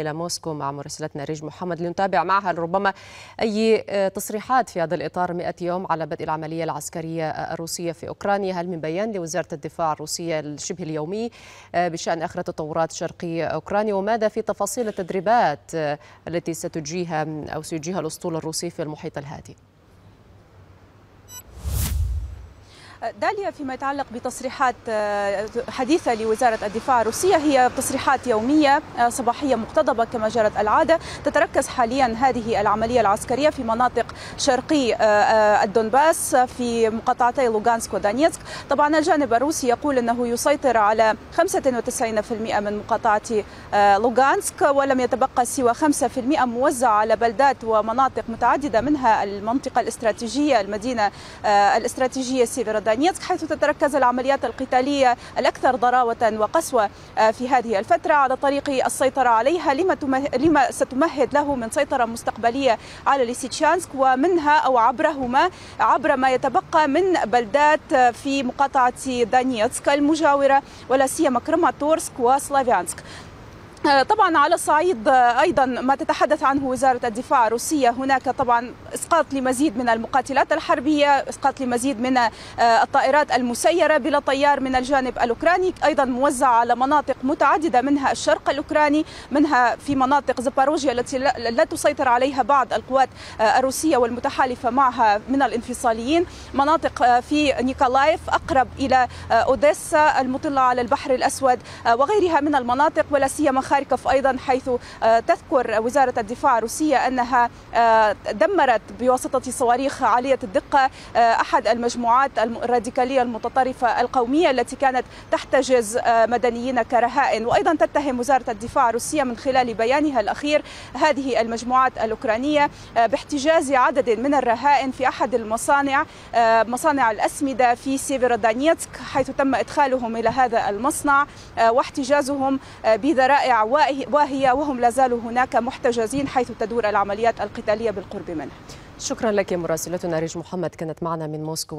إلى موسكو مع مراسلتنا ريج محمد لنتابع معها ربما أي تصريحات في هذا الإطار 100 يوم على بدء العملية العسكرية الروسية في أوكرانيا. هل من بيان لوزارة الدفاع الروسية الشبه اليومي بشأن آخر تطورات شرقي أوكرانيا؟ وماذا في تفاصيل التدريبات التي ستجيها أو سيجيها الأسطول الروسي في المحيط الهادي؟ داليا فيما يتعلق بتصريحات حديثة لوزارة الدفاع الروسية هي تصريحات يومية صباحية مقتضبة كما جرت العادة. تتركز حاليا هذه العملية العسكرية في مناطق شرقي الدنباس في مقاطعتي لوغانسك ودانيتسك. طبعا الجانب الروسي يقول أنه يسيطر على 95% من مقاطعة لوغانسك ولم يتبقى سوى 5% موزع على بلدات ومناطق متعددة منها المنطقة الاستراتيجية المدينة الاستراتيجية سيفيرودانيتسك دانيتسك حيث تتركز العمليات القتالية الأكثر ضراوة وقسوة في هذه الفترة على طريق السيطرة عليها لما. لما ستمهد له من سيطرة مستقبلية على ليسيتشانسك ومنها أو عبرهما عبر ما يتبقى من بلدات في مقاطعة دانيتسك المجاورة ولا سيما كراماتورسك وسلافيانسك طبعا على الصعيد أيضا ما تتحدث عنه وزارة الدفاع الروسية. هناك طبعا إسقاط لمزيد من المقاتلات الحربية إسقاط لمزيد من الطائرات المسيرة بلا طيار من الجانب الأوكراني. أيضا موزعة على مناطق متعددة منها الشرق الأوكراني منها في مناطق زباروجيا التي لا تسيطر عليها بعض القوات الروسية والمتحالفة معها من الانفصاليين. مناطق في نيكولايف أقرب إلى أوديسا المطلة على البحر الأسود وغيرها من المناطق ولا سيما خاركوف أيضا حيث تذكر وزارة الدفاع الروسية أنها دمرت بواسطة صواريخ عالية الدقة أحد المجموعات الراديكالية المتطرفة القومية التي كانت تحتجز مدنيين كرهائن وأيضا تتهم وزارة الدفاع الروسية من خلال بيانها الأخير هذه المجموعات الأوكرانية باحتجاز عدد من الرهائن في أحد المصانع مصانع الأسمدة في سيفيرودانيتسك حيث تم إدخالهم إلى هذا المصنع واحتجازهم بذرائع واهية وهم لا زالوا هناك محتجزين حيث تدور العمليات القتالية بالقرب منه. شكرا لك مراسلتنا ريج محمد كانت معنا من موسكو.